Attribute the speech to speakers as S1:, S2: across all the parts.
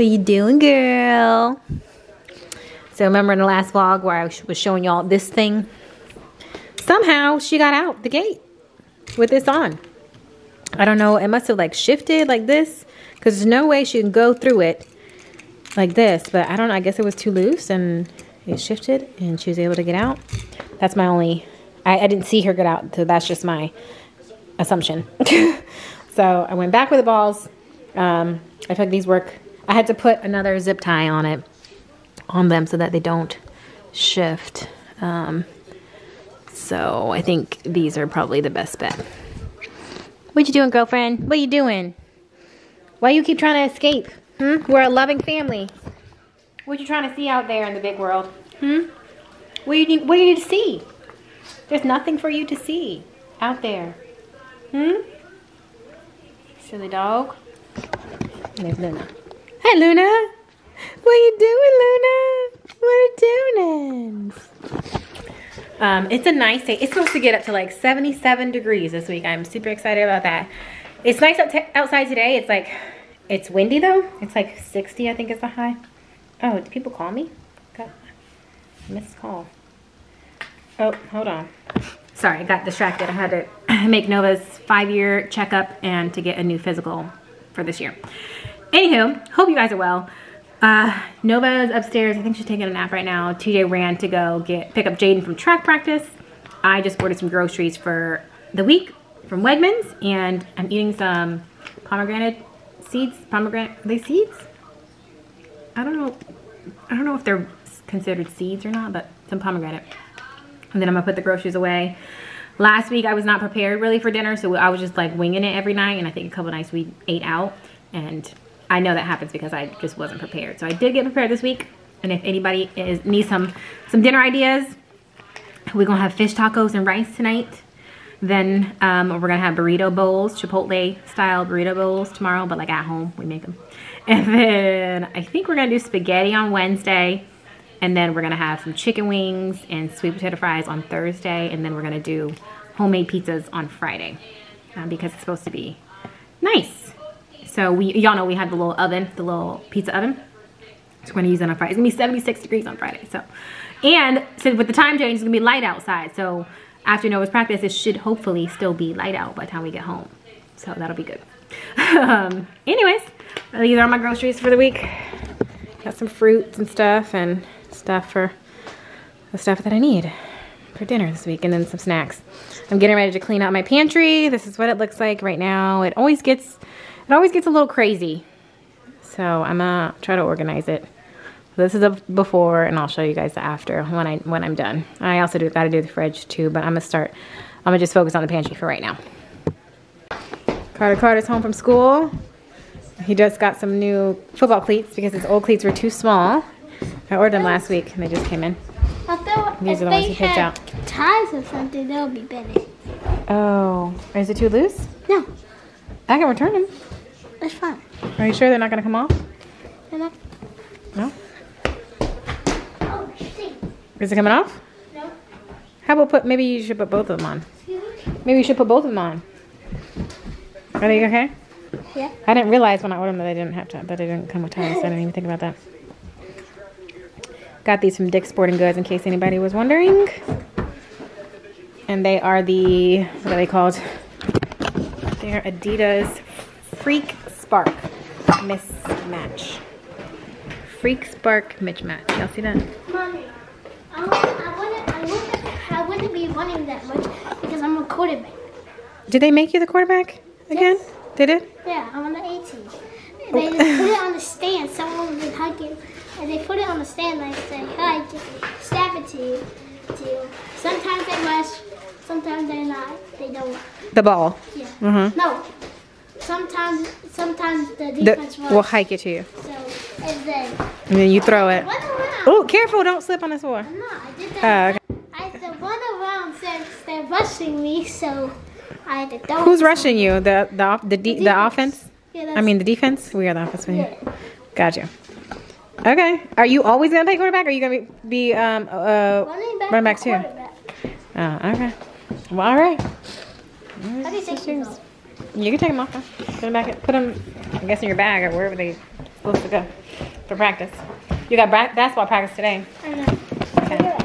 S1: What you doing, girl? So remember in the last vlog where I was showing y'all this thing? Somehow she got out the gate with this on. I don't know. It must have like shifted like this because there's no way she can go through it like this. But I don't know. I guess it was too loose and it shifted and she was able to get out. That's my only. I, I didn't see her get out, so that's just my assumption. so I went back with the balls. Um, I feel like these work. I had to put another zip tie on it, on them so that they don't shift. Um, so I think these are probably the best bet. What you doing, girlfriend? What you doing? Why you keep trying to escape? Hmm? We're a loving family. What you trying to see out there in the big world? Hmm? What do you need? What do you need to see? There's nothing for you to see out there. Hmm? Silly dog. There's Luna. Hi, Luna. What are you doing, Luna? What are you doing? Um, it's a nice day. It's supposed to get up to like 77 degrees this week. I'm super excited about that. It's nice out outside today. It's like, it's windy though. It's like 60, I think is the high. Oh, did people call me? Got missed call. Oh, hold on. Sorry, I got distracted. I had to make Nova's five-year checkup and to get a new physical for this year. Anywho, hope you guys are well. Uh, Nova's upstairs. I think she's taking a nap right now. TJ ran to go get pick up Jaden from track practice. I just ordered some groceries for the week from Wegmans, and I'm eating some pomegranate seeds. Pomegranate, are they seeds? I don't know. I don't know if they're considered seeds or not, but some pomegranate. And then I'm gonna put the groceries away. Last week I was not prepared really for dinner, so I was just like winging it every night. And I think a couple nights we ate out, and I know that happens because I just wasn't prepared. So I did get prepared this week. And if anybody is needs some some dinner ideas, we're gonna have fish tacos and rice tonight. Then um, we're gonna have burrito bowls, Chipotle style burrito bowls tomorrow, but like at home we make them. And then I think we're gonna do spaghetti on Wednesday. And then we're gonna have some chicken wings and sweet potato fries on Thursday. And then we're gonna do homemade pizzas on Friday um, because it's supposed to be nice. So we, y'all know we have the little oven, the little pizza oven. So we're gonna use that on Friday. It's gonna be 76 degrees on Friday. So, and with the time change, it's gonna be light outside. So after Nova's practice, it should hopefully still be light out by the time we get home. So that'll be good. um, anyways, these are my groceries for the week. Got some fruits and stuff and stuff for the stuff that I need for dinner this week and then some snacks. I'm getting ready to clean out my pantry. This is what it looks like right now. It always gets it always gets a little crazy. So I'm gonna try to organize it. This is a before and I'll show you guys the after when I when I'm done. I also do gotta do the fridge too, but I'm gonna start I'm gonna just focus on the pantry for right now. Carter Carter's home from school. He just got some new football cleats because his old cleats were too small. I ordered them last week and they just came in.
S2: I thought
S1: These
S2: if
S1: are the ones he picked out.
S2: ties or something, that would be better.
S1: Oh, is it too loose?
S2: No,
S1: I can return them.
S2: That's fine.
S1: Are you sure they're not gonna come off?
S2: I-
S1: No?
S2: Oh.
S1: Is it coming off?
S2: No.
S1: How about put, maybe you should put both of them on. Maybe you should put both of them on. Are they okay?
S2: Yeah.
S1: I didn't realize when I ordered them that they didn't have to, that they didn't come with ties. So I didn't even think about that. Got these from Dick's Sporting Goods in case anybody was wondering. And they are the, what are they called? They're Adidas Freak Spark Mismatch. Freak Spark Mismatch. Y'all see that?
S2: Mommy, I, wouldn't- I, wouldn't, I, wouldn't, I wouldn't be running that much because I'm a quarterback.
S1: Did they make you the quarterback again?
S2: Yes.
S1: They did?
S2: Yeah, I'm on the 18. They just put it on the stand. Someone would hug you. And they put it on the stand and I say, hi, Jimmy. Stab it to you. To you. Sometimes they rush. Sometimes they're not. They don't.
S1: The ball.
S2: Yeah.
S1: Mm-hmm.
S2: No. Sometimes, sometimes the
S1: The,
S2: defense
S1: we'll hike it to you.
S2: So, and then,
S1: And then you throw it. Oh, careful, don't slip on the floor.
S2: No, I did that.
S1: okay.
S2: I had to run around since they're rushing me, so I had to throw
S1: Who's rushing you? The the the de- the
S2: defense.
S1: offense?
S2: Yeah, that's,
S1: I mean, the defense. We are the offense.
S2: yeah.
S1: Gotcha. Okay. Are you always gonna play quarterback? Or are you gonna be, be um uh
S2: Running back.
S1: Running back too.
S2: quarterback.
S1: oh okay. Well, all right.
S2: How do you take?
S1: You can take them off. huh? Put them back. Put them. I guess in your bag or wherever they supposed to go for practice. You got bra- basketball practice today.
S2: I know. Okay.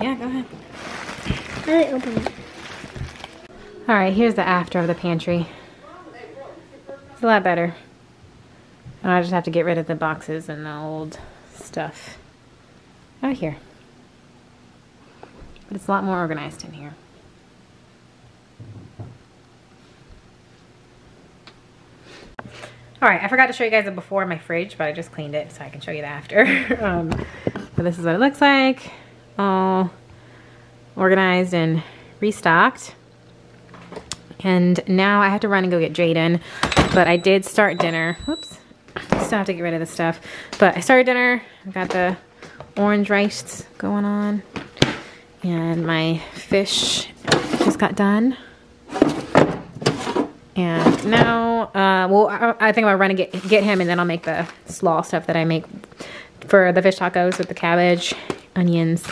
S1: Yeah, go ahead.
S2: Let me open it.
S1: All right, here's the after of the pantry. It's a lot better. And I just have to get rid of the boxes and the old stuff out here. But it's a lot more organized in here. All right, I forgot to show you guys the before in my fridge, but I just cleaned it so I can show you the after. um, but this is what it looks like. All organized and restocked. And now I have to run and go get Jaden. But I did start dinner. Whoops. Still have to get rid of this stuff. But I started dinner. I got the orange rice going on. And my fish just got done. And now, uh, well, I, I think I'm gonna run and get, get him and then I'll make the slaw stuff that I make for the fish tacos with the cabbage, onions,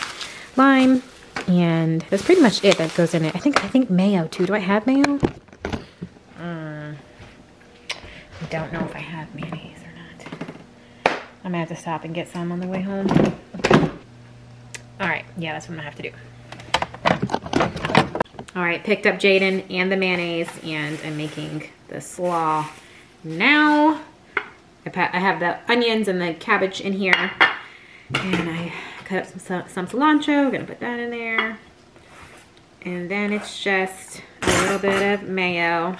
S1: lime, and that's pretty much it that goes in it. I think I think mayo too. Do I have mayo? Mm, I don't know if I have mayonnaise or not. I'm gonna have to stop and get some on the way home. All right, yeah, that's what I'm gonna have to do. All right, picked up Jaden and the mayonnaise, and I'm making the slaw now. I, I have the onions and the cabbage in here, and I cut up some, some cilantro. Gonna put that in there, and then it's just a little bit of mayo.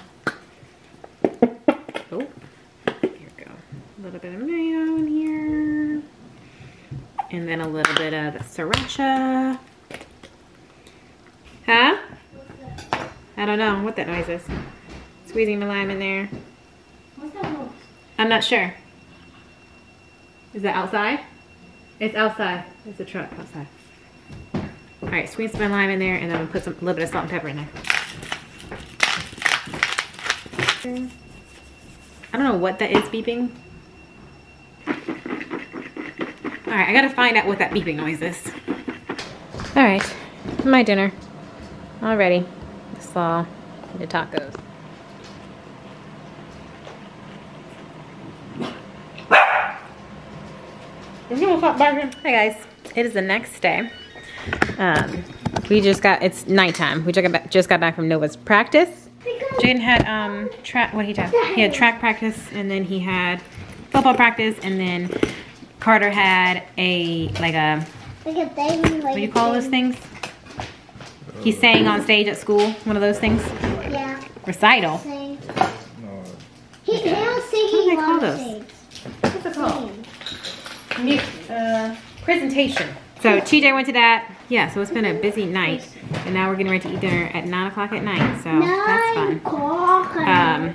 S1: Oh, here we go. A little bit of mayo in here, and then a little bit of sriracha. Huh? I don't know what that noise is. Squeezing the lime in there.
S2: What's that noise?
S1: I'm not sure. Is that outside? It's outside. There's a truck outside. All right, squeeze my lime in there, and then I'm gonna put some a little bit of salt and pepper in there. I don't know what that is beeping. All right, I gotta find out what that beeping noise is. All right, my dinner. All ready. The slaw, the tacos. Hi guys, it is the next day. Um, we just got, it's nighttime. We just got back, just got back from Nova's practice. Jaden had, um, track, what he did? He had track practice and then he had football practice and then Carter had a, like a,
S2: Like a thing. Like
S1: what do you call those things? He sang on stage at school, one of those things.
S2: Yeah.
S1: Recital.
S2: Sing.
S3: No,
S2: He, he was singing
S1: What do they call
S2: while
S1: those? What's it called?
S2: Singing.
S1: uh, presentation. So TJ went to that. Yeah, so it's been a busy night. And now we're getting ready to eat dinner at 9 o'clock at night. So that's
S2: Nine
S1: fun.
S2: o'clock.
S1: Um,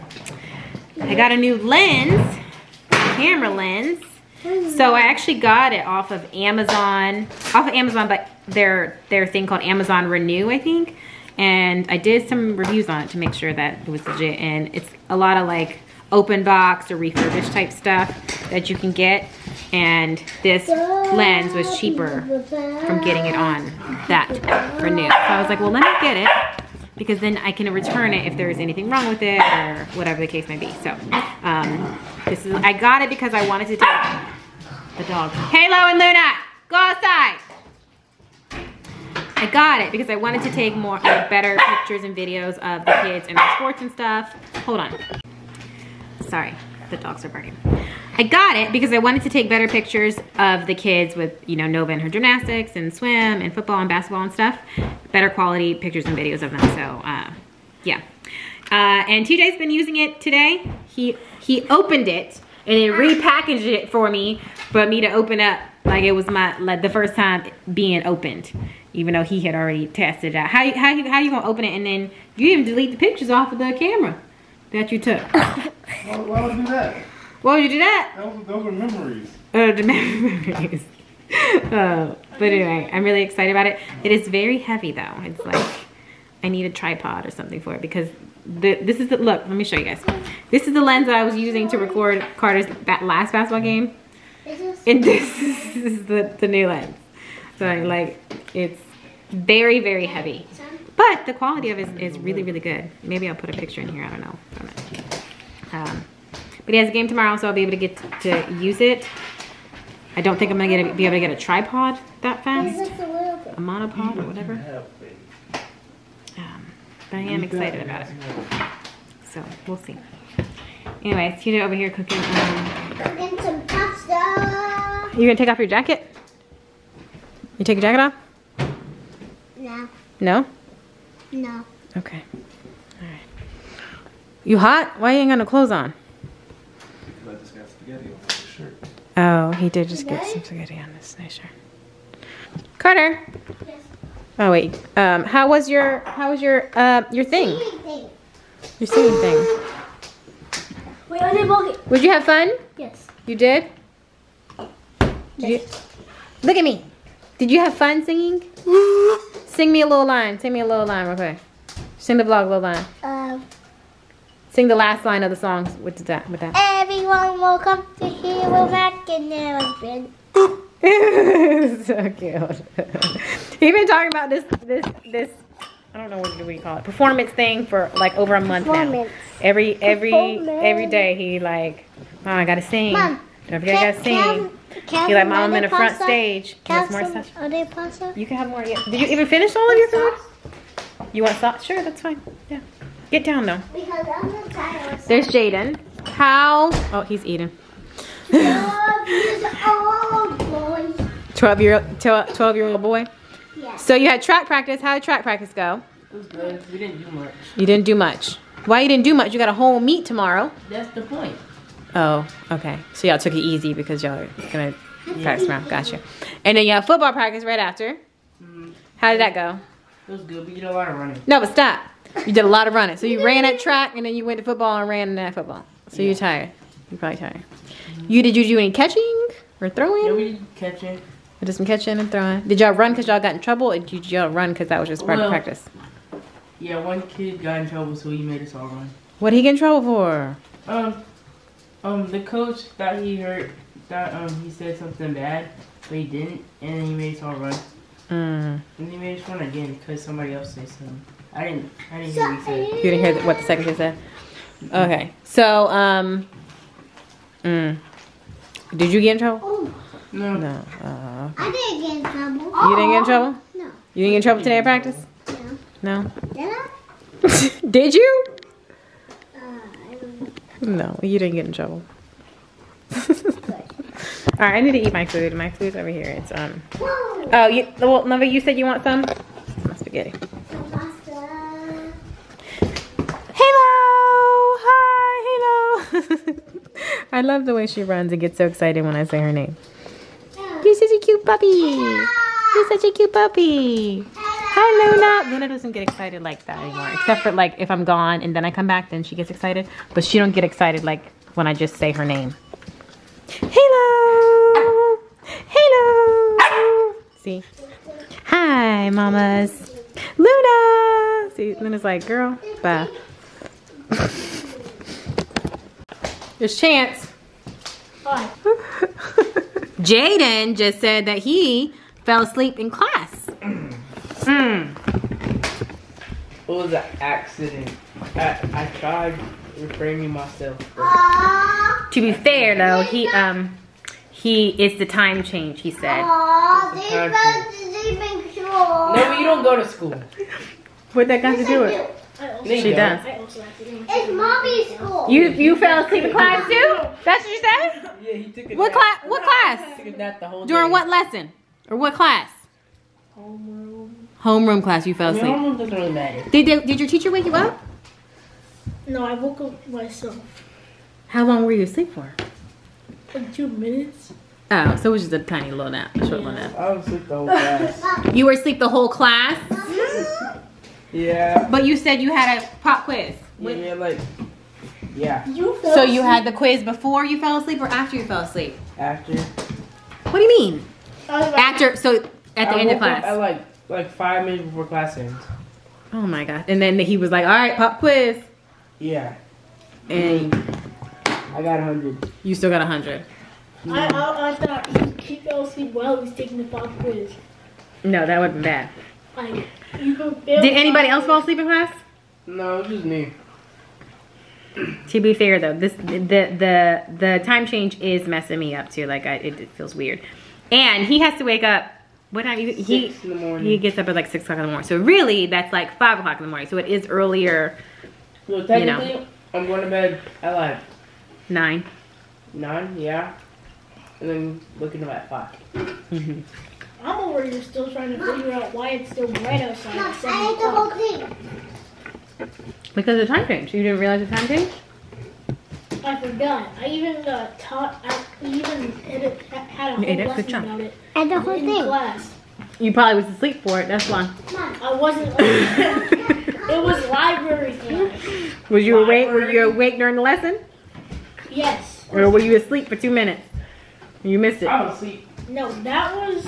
S1: I got a new lens, camera lens. So I actually got it off of Amazon, off of Amazon, but their their thing called Amazon Renew, I think. And I did some reviews on it to make sure that it was legit. And it's a lot of like open box or refurbished type stuff that you can get. And this lens was cheaper from getting it on that Renew. So I was like, well, let me get it because then I can return it if there is anything wrong with it or whatever the case may be. So um, this is I got it because I wanted to take the dog. Halo and Luna, go outside. I got it because I wanted to take more like better pictures and videos of the kids and sports and stuff. Hold on. Sorry, the dogs are barking. I got it because I wanted to take better pictures of the kids with, you know, Nova and her gymnastics and swim and football and basketball and stuff. Better quality pictures and videos of them. So, uh, yeah. Uh, and TJ's been using it today. He he opened it and then repackaged it for me for me to open up like it was my like the first time being opened. Even though he had already tested it out. How how you, how you gonna open it and then you even delete the pictures off of the camera that you took?
S3: why, why would you do that?
S1: Why would you do that?
S3: Those, those are memories.
S1: Uh, the memories. uh, but anyway, I'm really excited about it. It is very heavy though. It's like I need a tripod or something for it because the, this is the, look, let me show you guys. This is the lens that I was using to record Carter's ba- last basketball game. And this is the, the new lens. So like, it's very, very heavy. But the quality of it is, is really, really good. Maybe I'll put a picture in here, I don't know. I don't know. Um, but he has a game tomorrow, so I'll be able to get to, to use it. I don't think I'm gonna get a, be able to get a tripod that fast,
S2: a little bit?
S1: a monopod or whatever. Um, but I am excited about it. So we'll see. Anyways, Tina over here cooking. Um,
S2: Getting some pasta.
S1: you gonna take off your jacket? You take your jacket off?
S2: No,
S1: No?
S2: no.
S1: Okay. Alright. You hot? Why you ain't got no clothes on?
S3: I just got spaghetti on my shirt.
S1: Oh, he did just get some spaghetti on this nice shirt. Carter.
S2: Yes.
S1: Oh wait. Um, how was your how was your uh your thing?
S2: Anything.
S1: Your singing thing?
S2: Wait, are they bucket?
S1: Would you have fun?
S2: Yes.
S1: You did? Did you look at me? Did you have fun singing? Sing me a little line. Sing me a little line real quick. Sing the vlog little line.
S2: Um,
S1: Sing the last line of the songs with that with that.
S2: Everyone will come to hear we're back and there has been.
S1: so cute. He's been talking about this this this I don't know what do we call it performance thing for like over a month now.
S2: Performance.
S1: Every every every day he like, Mom, I gotta sing.
S2: Mom,
S1: Don't forget I gotta sing. He like, Mom, I'm in the front stage. He wants more stuff.
S2: Are they pasta?
S1: You can have more. Yeah. Did you even finish all of your food? You want sauce? Sure, that's fine. Yeah. Get down though.
S2: Because I'm tired.
S1: There's Jaden. How? Oh, he's eating.
S2: Love is old boy.
S1: 12 year 12 year old boy.
S2: Yes.
S1: So you had track practice. How did track practice go?
S4: It was good. We didn't do much.
S1: You didn't do much. Why you didn't do much? You got a whole meet tomorrow.
S4: That's the point.
S1: Oh, okay. So y'all took it easy because y'all are gonna practice around. Gotcha. And then you have football practice right after.
S4: Mm,
S1: How did that go?
S4: it was good. We did a lot of running.
S1: No, but stop. You did a lot of running. So you ran at track and then you went to football and ran at football. So you're tired. You're probably tired. You did you do any catching or throwing?
S4: Yeah, we did catching.
S1: I did some catching and throwing. Did y'all run because y'all got in trouble, or did y'all run because that was just part of practice?
S4: Yeah, one kid got in trouble, so he made us all run.
S1: What did he get in trouble for?
S4: Um, um, the coach thought he hurt. Thought um he said something bad, but he didn't, and then he made us all run.
S1: Mm.
S4: And he made us run again because somebody else said something. I didn't. I didn't hear what he said.
S1: You didn't hear what the second kid said? Okay. So, um, mm. did you get in trouble?
S2: Oh,
S4: No.
S1: No. Uh,
S2: I didn't get in trouble.
S1: you didn't get in trouble?
S2: No.
S1: You didn't get in trouble today at practice?
S2: No.
S1: No.
S2: Did I?
S1: did you?
S2: Uh, I don't know.
S1: No, you didn't get in trouble. All right, I need to eat my food. My food's over here. It's um.
S2: Whoa.
S1: Oh, you. Well, Nova, you said you want some. Some spaghetti.
S2: Some pasta.
S1: Hello. Hi. Hello. I love the way she runs and gets so excited when I say her name. You're such a cute puppy. You're such a cute puppy. Hi, Luna. Luna doesn't get excited like that anymore, except for like if I'm gone and then I come back, then she gets excited. But she don't get excited like when I just say her name. Hello. Hello. See. Hi, mamas. Luna. See, Luna's like, girl, bye. There's chance.
S2: What?
S1: Jaden just said that he fell asleep in class. Mm.
S4: It was an accident. I, I tried reframing myself.
S2: Aww.
S1: To be fair though, he um he it's the time change, he said.
S2: Aww. They
S4: Time
S2: went to sleeping school.
S4: No, you don't go to school.
S1: What that got to do with?
S2: do.
S4: No,
S1: She
S4: don't.
S1: does.
S2: It's mommy's school.
S1: You you fell asleep in class too? That's what you said?
S4: Yeah, he took it.
S1: What class what class?
S4: Took a nap the whole
S1: During
S4: day.
S1: what lesson? Or what class?
S4: Homeroom.
S1: Homeroom class you fell
S4: I mean,
S1: asleep.
S4: homeroom doesn't really matter.
S1: Did they, did your teacher wake you up?
S5: No, I woke up myself.
S1: How long were you asleep for?
S5: Like two minutes.
S1: Oh, so it was just a tiny little nap, a short little nap.
S4: I was asleep the whole class.
S1: You were asleep the whole class, uh-huh.
S4: Yeah.
S1: but you said you had a pop quiz.
S4: Yeah, yeah, like, yeah.
S5: You fell
S1: So you had the quiz before you fell asleep or after you fell asleep?
S4: After.
S1: What do you mean?
S5: Like,
S1: After, so at the
S4: I
S1: end of class.
S4: At like, like five minutes before class ends.
S1: Oh my god. And then he was like, all right, pop quiz.
S4: Yeah,
S1: And
S4: I got a hundred.
S1: you still got a 100.
S5: I, I, I thought he, he fell asleep while he was taking the pop quiz.
S1: No, that would have been bad.
S5: Like, you can fail
S1: Did anybody else fall asleep in class?
S4: No, it's just me.
S1: To be fair though, this the the the time change is messing me up too. Like I, it, it feels weird, and he has to wake up. What time? He he,
S4: in the morning.
S1: he gets up at like six o'clock in the morning. So really, that's like five o'clock in the morning. So it is earlier.
S4: So technically, I'm going to bed at like
S1: Nine.
S4: nine. Yeah, and then looking up at five. Mm-hmm.
S5: I'm over here still trying to figure out why it's still bright outside.
S2: Mom,
S5: at seven
S2: I ate the whole thing.
S1: Because of the time change. You didn't realize the time change?
S5: I forgot. I even uh, taught. I even had a, had a
S1: You ate
S5: whole
S1: it? Good
S5: lesson
S1: job.
S5: about it
S2: I the whole
S5: in
S2: thing.
S5: class.
S1: You probably was asleep for it. That's why.
S5: I wasn't. it was library class.
S1: Was you awake? Were you awake during the lesson,
S5: Yes.
S1: or were you asleep for two minutes? You missed it.
S4: I was asleep,
S5: No, that was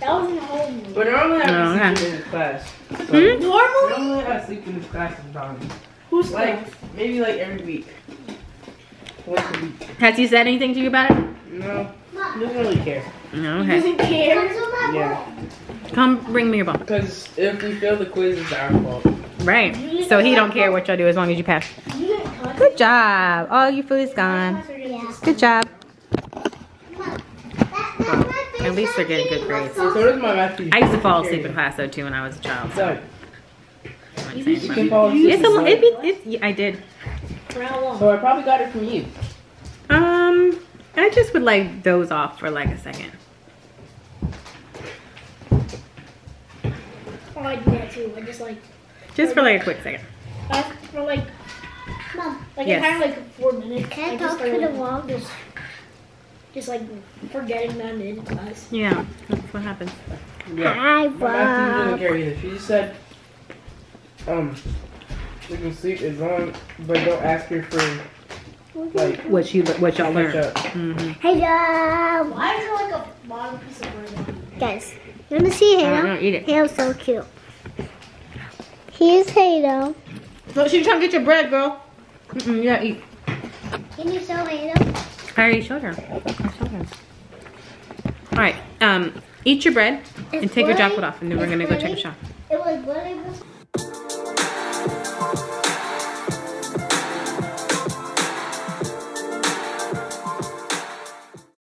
S5: that was in homeroom.
S4: but normally
S1: No,
S4: I'm
S1: okay.
S4: sleeping in this class. So,
S1: Hmm?
S5: Normally,
S4: Normally I sleep in this class sometimes.
S5: who's
S4: Like
S5: class?
S4: maybe like every week. Once a week.
S1: Has he said anything to you about it?
S4: No, he doesn't really care.
S1: No.
S5: He doesn't care.
S4: Yeah,
S1: Come bring me your ball.
S4: because if we fail the quiz, it's our fault.
S1: Right. So he don't care what y'all do as long as you pass.
S5: You didn't cut.
S1: Good job. All your food is gone.
S2: Yeah.
S1: Good job.
S2: Well,
S1: At least they're getting good grades.
S4: So, so does my math teacher.
S1: I used to fall asleep in class though too when I was a child. So
S4: So,
S1: I'm
S4: you can fall asleep.
S1: it's a, it, it, it, yeah, I did.
S5: For how long?
S4: So I probably got it from you.
S1: Um, I just would like doze off for like a second.
S5: Oh, I do that too. I just like
S1: Just for like a quick second.
S5: I, for like
S2: Mom,
S5: like
S1: Yes.
S5: I had like four minutes.
S2: Can I
S5: just
S2: talk
S5: started,
S2: to the
S5: like,
S2: wall?
S5: Just, just like forgetting that I'm in class.
S1: Yeah, that's what happens.
S4: Yeah.
S2: Hi,
S4: My didn't care either. She just said, um, you can sleep as long, but don't ask her for like
S1: What you what y'all
S4: catch
S1: learned.
S4: up.
S1: Mm-hmm.
S2: Hello.
S5: Why is there like a bottom piece of bread?
S2: Guys, you want to see
S1: I don't
S2: Halo?
S1: know. Eat it.
S2: Halo's so cute. Here's Halo.
S1: No, she's trying to get your bread, girl. Mm-mm, you gotta eat.
S2: Can you show Halo?
S1: I already showed her. I showed her. All right. Um, eat your bread and take your jacket off, and then we're gonna go check the shop.
S2: It was bloody.